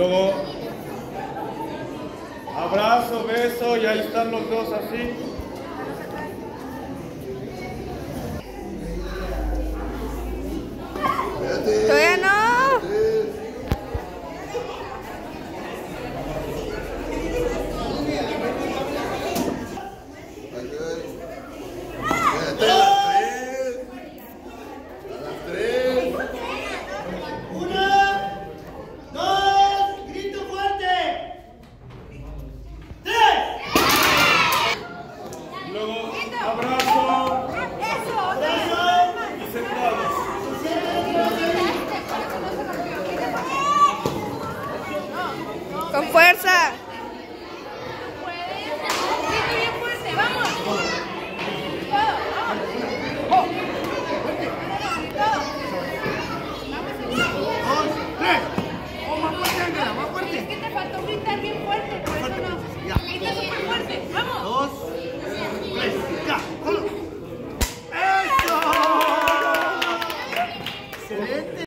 Luego, abrazo, beso, y ahí están los dos así. Abrazo. Con fuerza.